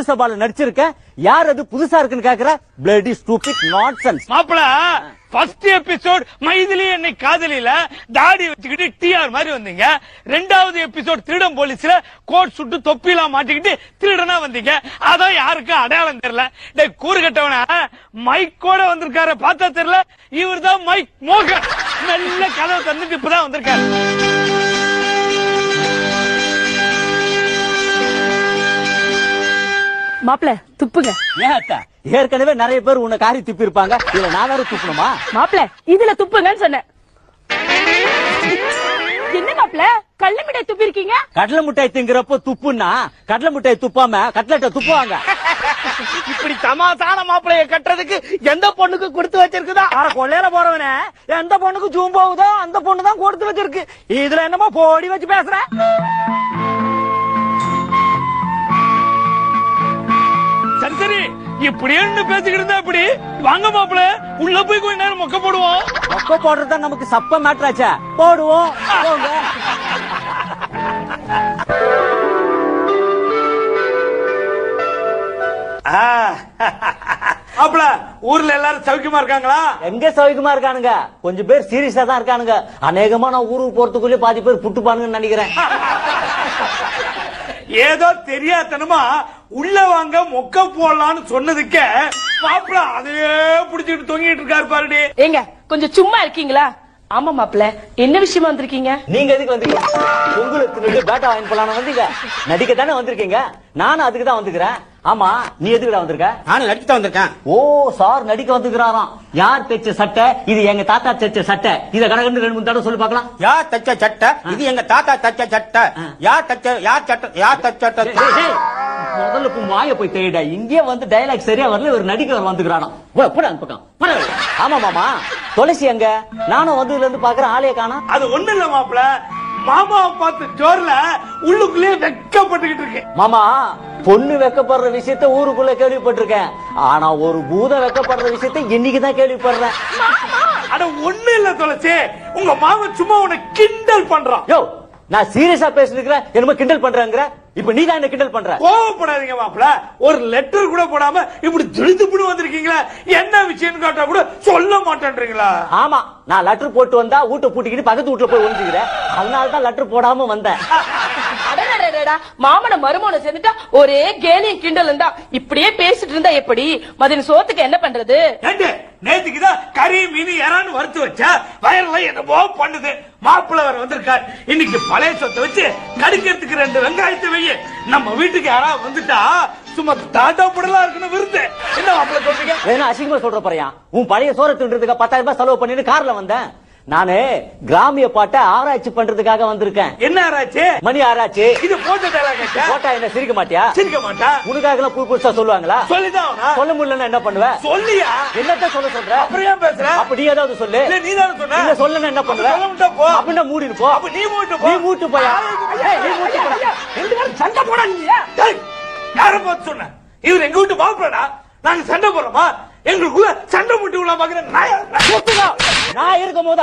சொட்டு சபால யார் அது? புதுசா இருக்குன்னு கேக்குற? பிளடி ஸ்டூபிட் நான்சென்ஸ் மாப்பிள ஃபர்ஸ்ட் எபிசோட் மைதிலி என்னை காதலில தாடி வச்சுக்கிட்டு டிஆர் மாதிரி வந்தீங்க. ரெண்டாவது எபிசோட் திருடம் போலீஸ்ல கோட் சுட்டு தொப்பிலாம் மாட்டிக்கிட்டு திருடனா வந்தீங்க. அதான் யாருக்கும் அடையாளம் தெரியல. டே கூறு கட்டவன மைக்கோட வந்திருக்காரு பார்த்தா தெரியல. இவர் தான் மைக் மோகன். நல்ல கதவை தந்துட்டு இப்பதான் வந்திருக்காரு. மாப்பிள துப்புங்க. ஏன் அத்தா? ஏற்கனவே நிறைய பேர் உன்னை காரி துப்பி இருப்பாங்க இதுல நான் வேற துப்பணுமா? மாப்பிள இதுல துப்புங்கன்னு சொன்னேன். என்ன மாப்பிள? கள்ள மிட்டாய் துப்பி இருக்கீங்க கடலை மிட்டாய் திங்கிறப்போ துப்புன்னா கடலை மிட்டாய் துப்பாம கட்லெட்டை துப்புவாங்க. இப்படி தமாசான மாப்பிளைய கட்டுறதுக்கு எந்த பொண்ணுக்கு கொடுத்து வச்சிருக்குதா? அட கொள்ளையில போறவனே எந்த பொண்ணுக்கு ஜூம் போகுதோ அந்த பொண்ணு தான் கொடுத்து வச்சிருக்கு. இதுல என்னமோ போடி வச்சு பேசுற? சரி சரி இப்படி என்ன பேசிக்கிட்டு இருந்தா இப்படி வாங்க மாப்பிள உள்ள போய் கொஞ்ச நேரம் மொக்க போடுவோம். மொக்க போடுறது தான் நமக்கு சப்ப மேட்ராச்சா போடுவோம் போங்க. மாப்பிள ஊர்ல எல்லாரும் சௌக்கியமா இருக்காங்களா? எங்க சௌகரியமா இருக்கானுங்க? கொஞ்சம் பேர் சீரியஸா தான் இருக்கானுங்க. அநேகமா நான் ஊருக்கு போறதுக்குள்ளே பாதி பேர் புட்டுப்பானுங்கன்னு நினைக்கிறேன். ஏதோ தெரியாதனமா உள்ள வாங்க மொக்க போடலாம்னு சொன்னதுக்கே மாப்பிள அதையே புடிச்சிட்டு தொங்கிட்டு இருக்காரு பாருடி. ஏங்க கொஞ்சம் சும்மா இருக்கீங்களா? ஆமா மாப்பிள என்ன விஷயமா வந்திருக்கீங்க? நீங்க எதுக்கு வந்தீங்க உங்களுக்கு ரெண்டு பேட்டா வாங்கி போலான்னு வந்தீங்க. நடிக்க தானே வந்திருக்கீங்க. நானும் அதுக்கு தான் வந்துக்கிறேன் ஆமா நீ எதுக்குடா வந்திருக்க? நானும் தான் வந்திருக்கேன். ஓ சார் நடிக்க வந்துக்கிறாராம் யார் தைச்ச சட்டை? இது எங்க தாத்தா தைச்ச சட்டை. இத கடகண்டு ரெண்டு மூணு தடவை சொல்லி பார்க்கலாம். யார் தச்ச சட்டை? இது எங்க தாத்தா தச்ச சட்டை. யார் தச்ச யார் சட்டை யார் தச்ச டேய். முதல்ல இப்ப மாய போய் தேடா இங்கே வந்து டயலாக் சரியா வரல ஒரு நடிக்க வந்துக்கிறானாம் போ, போடா பக்கம். ஆமா மாமா. துளசி எங்க? நானும் வந்ததுல இருந்து பாக்குறேன் ஆளைய காணோம் அது ஒண்ணு இல்ல மாப்பிள. மாமாவை பார்த்து ஜோர்ல உள்ளுக்குள்ளேயே வெக்கப்பட்டுக்கிட்டு இருக்கு. மாமா பொண்ணு வெக்கப்படுற விஷயத்த ஊருக்குள்ள கேள்விப்பட்டிருக்கேன். ஆனா ஒரு பூதம் வெக்கப்படுற விஷயத்த இன்னைக்கு தான் கேள்விப்படுறேன். அட ஒண்ணு இல்ல தொலைச்சி உங்க மாமன் சும்மா உன்னை கிண்டல் பண்றான். யோ நான் சீரியஸா பேசிருக்கிறேன் என்னமோ கிண்டல் பண்றேங்கிற? இப்ப நீ தான் என்ன கிண்டல் பண்ற. கோவப்படாதீங்க மாப்பிள. ஒரு லெட்டர் கூட போடாம இப்படி திழுதுப்புடு வந்திருக்கீங்களா? என்ன விஷயம்னு கேட்டா கூட சொல்ல மாட்டேன்றீங்களா? ஆமா நான் லெட்டர் போட்டு வந்தா வீட்டை பூட்டிக்கிட்டு பக்கத்து வீட்டுல போய் ஒழிஞ்சுக்கிறேன் அதனால தான் லெட்டர் போடாம வந்தேன். மாமன மருமனை சேர்ந்துட்டா ஒரே கேலியும் கிண்டலும் தான். இப்படியே பேசிட்டு இருந்தா எப்படி? மதியம் சோத்துக்கு என்ன பண்றது? நேத்துக்குதான் கறி மீன் இறான்னு வறுத்து வச்சா வயல்ல என்னவோ பண்ணுது. மாப்பிள்ளவர் வந்திருக்கார். இன்னைக்கு பழைய சொத்தை வச்சு கடிக்கிறதுக்கு ரெண்டு வெங்காயத்தை வெய்ய நம்ம வீட்டுக்கு யாராவது வந்துட்டா சும்மா டாட்டா புடலா இருக்குன்னு விருந்து. என்ன மாப்பிள்ள சொல்றீங்க? ஏன்னா அசிங்கமா சொல்ற போறியா உன் பழைய சோற தின்றதுக்கு பத்தாயிரம் ரூபாய் செலவு பண்ணிட்டு கார்ல வந்தேன். நானு கிராமிய பாட்டை ஆராய்ச்சி பண்றதுக்காக வந்திருக்கேன். என்ன ஆராய்ச்சி? மணி ஆராய்ச்சி. இது போட்ட? போட்டா என்ன சிரிக்க மாட்டியா? சிரிக்க மாட்டா? உனக்காக புது புதுசா சொல்லுவாங்களா? சொல்லிதான். சொல்ல முடியலன்னா என்ன பண்ணுவ? சொல்லியா? என்னத்த சொல்ல சொல்ற? ஏன் பேசுற? அப்ப நீ ஏதாவது சொல்லு. நீ தானே சொன்ன? இல்ல சொல்லணும் என்ன பண்ணுவ. அப்படின்னா மூடி போ. அப்ப நீ மூட்டு நீ மூட்டு போயா? நீ மூட்டு போடா. சண்டை போடாதீங்க. டேய், யார பார்த்து சொன்ன? இவர் எங்க வீட்டு மாப்பிளடா நாங்க சண்டை போடுறோமா? எங்களுக்குள்ள சண்டை முட்டி உள்ள Ah, ¿algo más?